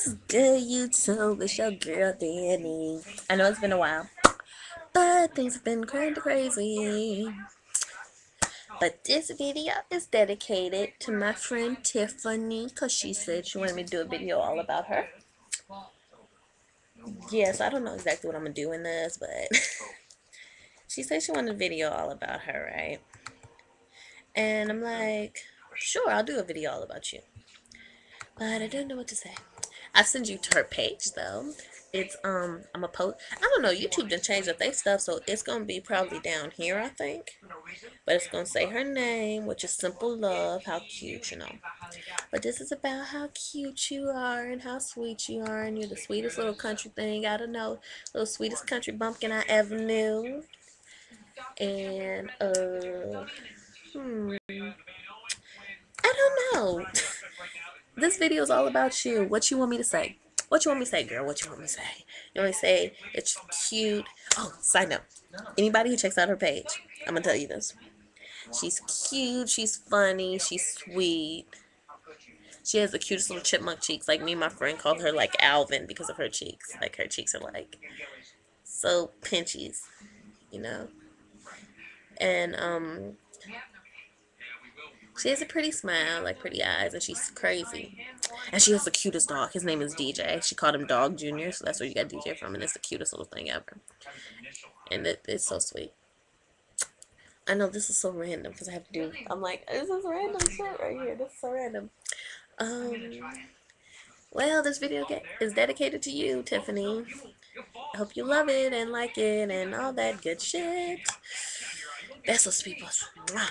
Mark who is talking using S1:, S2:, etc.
S1: What's good, YouTube? It's your girl, Danny. I know it's been a while, but things have been kind of crazy. But this video is dedicated to my friend Tiffany because she said she wanted me to do a video all about her. Yes, I don't know exactly what I'm going to do in this, but she said she wanted a video all about her, right? And I'm like, sure, I'll do a video all about you. But I don't know what to say. I send you to her page though. It's um I'm a post I don't know, YouTube didn't change up their stuff, so it's gonna be probably down here, I think. But it's gonna say her name, which is Simple Love, how cute, you know. But this is about how cute you are and how sweet you are, and you're the sweetest little country thing I don't know, little sweetest country bumpkin I ever knew. And uh hmm I don't know. this video is all about you. What you want me to say? What you want me to say, girl? What you want me to say? You want me to say it's cute? Oh, side note. Anybody who checks out her page, I'm gonna tell you this. She's cute. She's funny. She's sweet. She has the cutest little chipmunk cheeks. Like me and my friend called her like Alvin because of her cheeks. Like her cheeks are like so pinchies, you know. And um, she has a pretty smile, like pretty eyes, and she's crazy. And she has the cutest dog. His name is DJ. She called him Dog Junior, so that's where you got DJ from, and it's the cutest little thing ever. And it, it's so sweet. I know this is so random because I have to do. I'm like, this is random shit right here. This is so random. Um. Well, this video is dedicated to you, Tiffany. I hope you love it and like it and all that good shit. Besos, peoples. Mwah.